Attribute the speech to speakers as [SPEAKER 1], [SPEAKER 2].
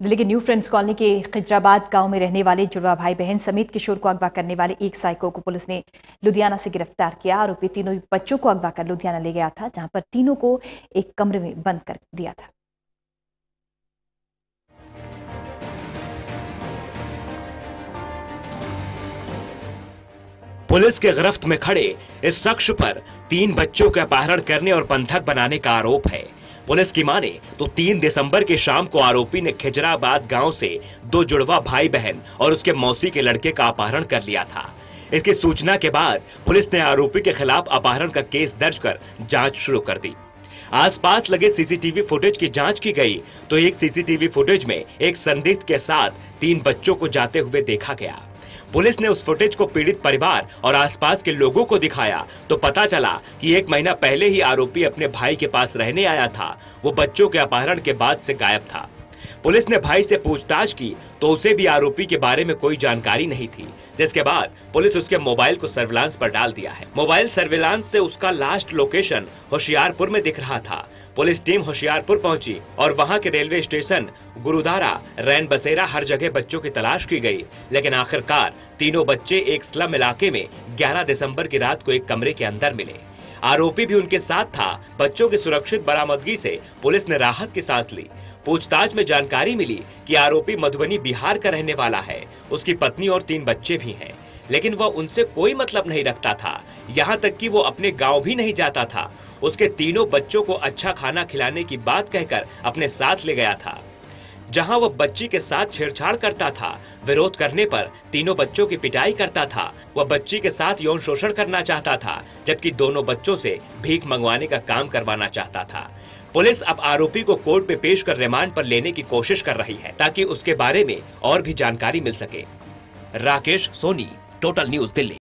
[SPEAKER 1] दिल्ली के new friends colony के खिजराबाद गाँव में रहने वाले जुड़वा भाई बहन समेत किशोर को अगवा करने वाले एक साइको को पुलिस ने लुधियाना से गिरफ़्तार किया। आरोपी तीनों बच्चों को अगवा कर लुधियाना ले गया था, जहाँ पर तीनों को एक कमरे में बंद कर दिया था।
[SPEAKER 2] पुलिस के गिरफ्त में खड़े इस शख्स पर तीन बच्चों का अपहरण करने और बंधक बनाने का आरोप है। पुलिस की माने तो 3 दिसंबर की शाम को आरोपी ने खिजराबाद गाँव से दो जुड़वा भाई बहन और उसके मौसी के लड़के का अपहरण कर लिया था। इसकी सूचना के बाद पुलिस ने आरोपी के खिलाफ अपहरण का केस दर्ज कर जाँच शुरू कर दी। आसपास लगे सीसीटीवी फुटेज की जाँच की गई तो एक सीसीटीवी फुटेज में एक संदिग्ध के साथ तीन बच्चों को जाते हुए देखा गया। पुलिस ने उस फुटेज को पीड़ित परिवार और आसपास के लोगों को दिखाया। तो पता चला कि एक महीना पहले ही आरोपी अपने भाई के पास रहने आया था। वो बच्चों के अपहरण के बाद से गायब था। पुलिस ने भाई से पूछताछ की तो उसे भी आरोपी के बारे में कोई जानकारी नहीं थी। जिसके बाद पुलिस उसके मोबाइल को सर्विलांस पर डाल दिया है। मोबाइल सर्विलांस से उसका लास्ट लोकेशन होशियारपुर में दिख रहा था। पुलिस टीम होशियारपुर पहुँची और वहाँ के रेलवे स्टेशन गुरुद्वारा रैन बसेरा हर जगह बच्चों की तलाश की गई। लेकिन आखिरकार तीनों बच्चे एक स्लम इलाके में 11 दिसंबर की रात को एक कमरे के अंदर मिले। आरोपी भी उनके साथ था। बच्चों की सुरक्षित बरामदगी से पुलिस ने राहत की सांस ली। पूछताछ में जानकारी मिली कि आरोपी मधुबनी बिहार का रहने वाला है। उसकी पत्नी और तीन बच्चे भी हैं। लेकिन वह उनसे कोई मतलब नहीं रखता था। यहाँ तक कि वो अपने गाँव भी नहीं जाता था। उसके तीनों बच्चों को अच्छा खाना खिलाने की बात कहकर अपने साथ ले गया था। जहाँ वह बच्ची के साथ छेड़छाड़ करता था, विरोध करने पर तीनों बच्चों की पिटाई करता था। वह बच्ची के साथ यौन शोषण करना चाहता था, जबकि दोनों बच्चों से भीख मंगवाने का काम करवाना चाहता था। पुलिस अब आरोपी को कोर्ट में पेश कर रिमांड पर लेने की कोशिश कर रही है, ताकि उसके बारे में और भी जानकारी मिल सके। Rakesh Soni total news Delhi.